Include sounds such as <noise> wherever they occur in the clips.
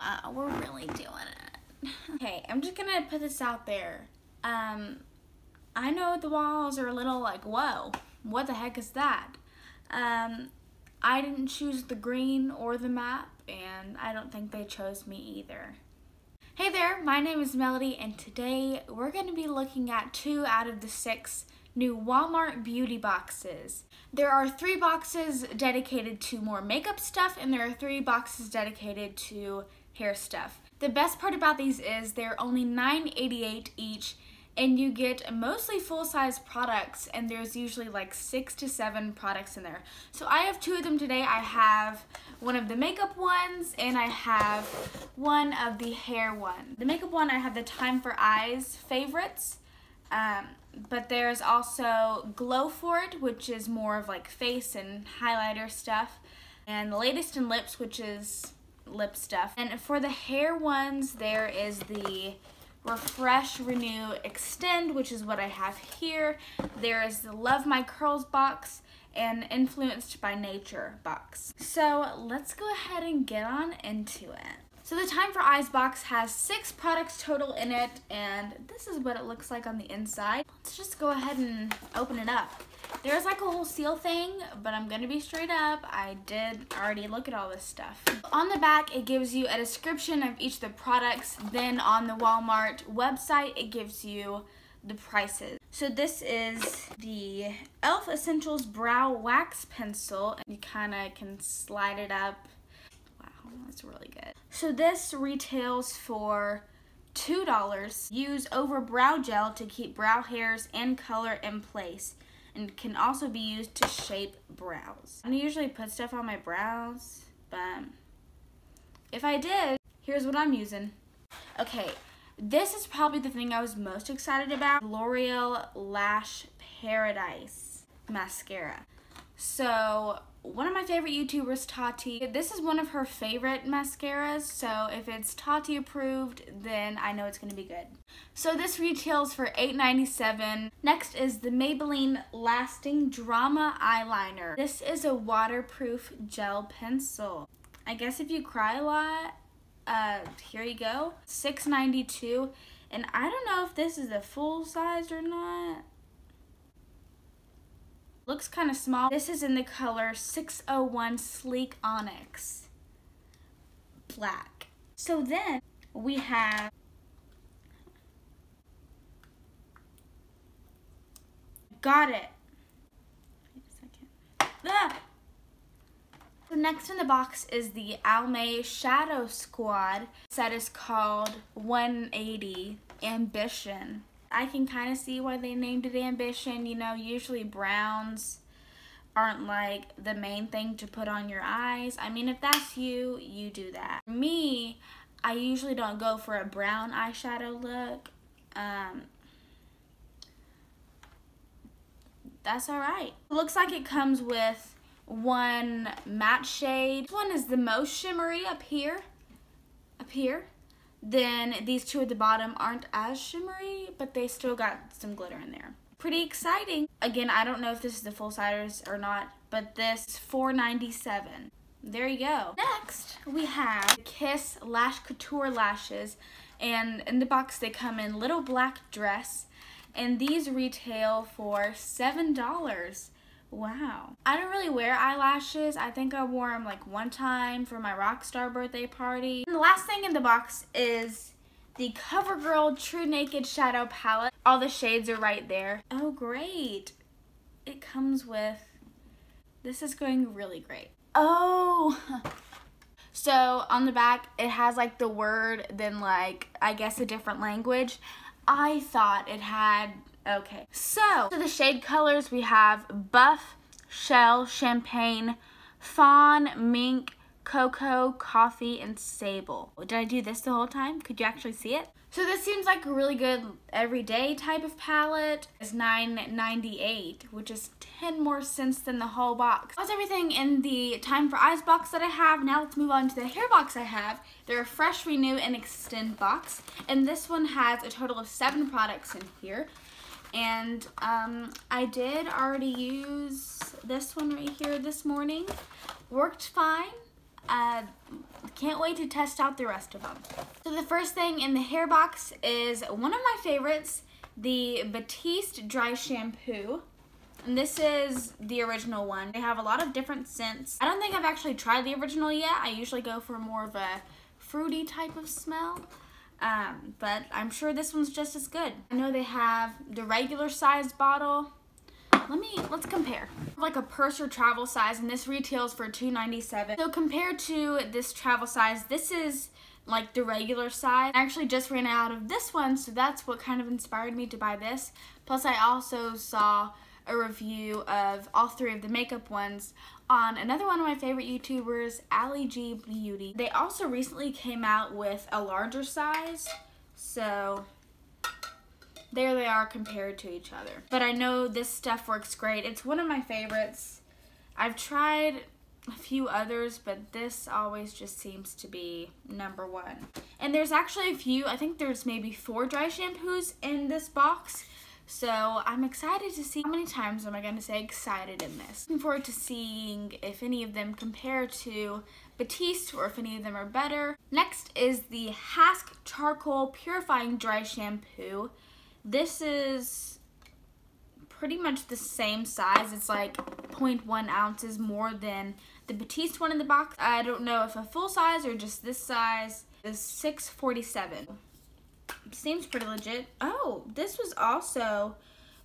Uh, we're really doing it. <laughs> okay, I'm just gonna put this out there. Um, I know the walls are a little like, whoa, what the heck is that? Um, I didn't choose the green or the map, and I don't think they chose me either. Hey there, my name is Melody, and today we're going to be looking at two out of the six new Walmart beauty boxes. There are three boxes dedicated to more makeup stuff, and there are three boxes dedicated to hair stuff. The best part about these is they're only $9.88 each, and you get mostly full-size products and there's usually like six to seven products in there. So I have two of them today. I have one of the makeup ones and I have one of the hair one. The makeup one I have the Time for Eyes favorites. Um, but there's also Glow For It, which is more of like face and highlighter stuff. And the latest in lips, which is lip stuff. And for the hair ones, there is the Refresh, Renew, Extend, which is what I have here. There is the Love My Curls box and Influenced by Nature box. So let's go ahead and get on into it. So the Time for Eyes box has six products total in it, and this is what it looks like on the inside. Let's just go ahead and open it up. There's like a whole seal thing, but I'm gonna be straight up. I did already look at all this stuff. On the back, it gives you a description of each of the products. Then on the Walmart website, it gives you the prices. So this is the e.l.f. Essentials Brow Wax Pencil. And you kind of can slide it up. Wow, that's really good. So this retails for $2. Use over brow gel to keep brow hairs and color in place and can also be used to shape brows. I usually put stuff on my brows, but if I did, here's what I'm using. Okay, this is probably the thing I was most excited about. L'Oreal Lash Paradise Mascara. So one of my favorite YouTubers, Tati, this is one of her favorite mascaras, so if it's Tati approved, then I know it's going to be good. So this retails for $8.97. Next is the Maybelline Lasting Drama Eyeliner. This is a waterproof gel pencil. I guess if you cry a lot, uh, here you go. $6.92. And I don't know if this is a full size or not. Looks kind of small. This is in the color 601 Sleek Onyx Black. So then we have Got it. Wait a second. Ah! The next in the box is the Almay Shadow Squad set is called 180 Ambition. I can kind of see why they named it Ambition. You know, usually browns aren't like the main thing to put on your eyes. I mean, if that's you, you do that. For me, I usually don't go for a brown eyeshadow look. Um, that's alright. Looks like it comes with one matte shade. This one is the most shimmery up here. Up here. Then these two at the bottom aren't as shimmery, but they still got some glitter in there. Pretty exciting. Again, I don't know if this is the full size or not, but this 497. There you go. Next, we have Kiss Lash Couture Lashes. And in the box, they come in little black dress. And these retail for $7. Wow. I don't really wear eyelashes. I think I wore them like one time for my Rockstar birthday party. And the last thing in the box is the CoverGirl TruNaked Shadow Palette. All the shades are right there. Oh, great. It comes with, this is going really great. Oh, <laughs> so on the back, it has like the word, then like, I guess a different language. I thought it had Okay, so, so the shade colors we have Buff, Shell, Champagne, Fawn, Mink, Cocoa, Coffee, and Sable. Did I do this the whole time? Could you actually see it? So this seems like a really good everyday type of palette. It's $9.98, which is 10 more cents than the whole box. That's everything in the Time for Eyes box that I have. Now let's move on to the hair box I have. They're a Fresh, Renew, and Extend box. And this one has a total of seven products in here. And um, I did already use this one right here this morning. Worked fine. Uh, can't wait to test out the rest of them. So the first thing in the hair box is one of my favorites, the Batiste Dry Shampoo. And this is the original one. They have a lot of different scents. I don't think I've actually tried the original yet. I usually go for more of a fruity type of smell. Um, but I'm sure this one's just as good. I know they have the regular size bottle. Let me, let's compare. Like a purse or travel size and this retails for $2.97. So compared to this travel size, this is like the regular size. I actually just ran out of this one, so that's what kind of inspired me to buy this. Plus I also saw a review of all three of the makeup ones on another one of my favorite YouTubers, Allie G Beauty. They also recently came out with a larger size, so there they are compared to each other. But I know this stuff works great. It's one of my favorites. I've tried a few others, but this always just seems to be number one. And there's actually a few, I think there's maybe four dry shampoos in this box. So I'm excited to see how many times am I going to say excited in this. Looking forward to seeing if any of them compare to Batiste or if any of them are better. Next is the Hask Charcoal Purifying Dry Shampoo. This is pretty much the same size. It's like 0.1 ounces more than the Batiste one in the box. I don't know if a full size or just this size is 647 seems pretty legit. Oh, this was also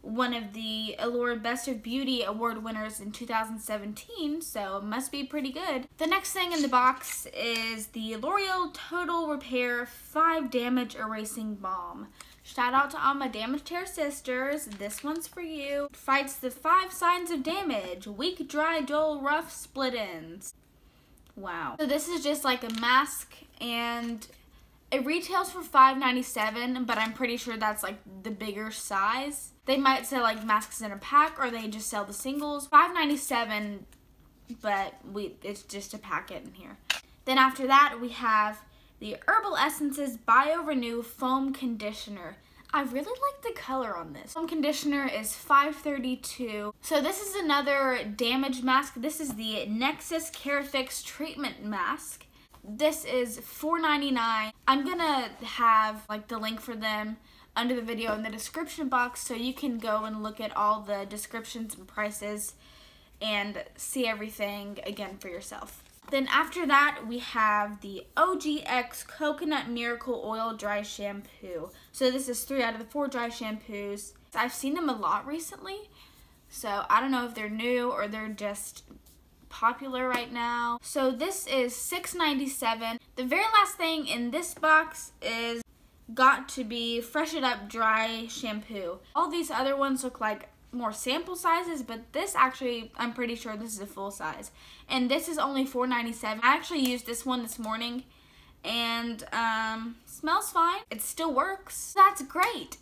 one of the Allure Best of Beauty award winners in 2017, so it must be pretty good. The next thing in the box is the L'Oreal Total Repair 5 Damage Erasing Balm. Shout out to all my damaged hair sisters. This one's for you. Fights the five signs of damage. Weak, dry, dull, rough, split ends. Wow. So this is just like a mask and it retails for $5.97, but I'm pretty sure that's like the bigger size. They might sell like masks in a pack or they just sell the singles. $5.97, but we it's just a packet in here. Then after that, we have the Herbal Essences Bio Renew Foam Conditioner. I really like the color on this. Foam conditioner is 532. So this is another damage mask. This is the Nexxus Keraphix Treatment Mask. This is $4.99. I'm gonna have like the link for them under the video in the description box so you can go and look at all the descriptions and prices and see everything again for yourself. Then after that, we have the OGX Coconut Miracle Oil Dry Shampoo. So this is three out of the four dry shampoos. I've seen them a lot recently, so I don't know if they're new or they're just popular right now. So this is $6.97. The very last thing in this box is Got2b Fresh It Up Dry Shampoo. All these other ones look like more sample sizes, but this actually, I'm pretty sure this is a full size. And this is only $4.97. I actually used this one this morning and um, smells fine. It still works. That's great.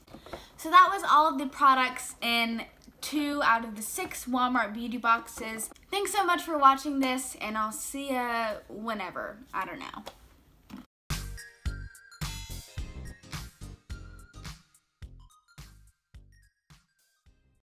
So that was all of the products in two out of the six Walmart beauty boxes. Thanks so much for watching this, and I'll see ya whenever. I don't know.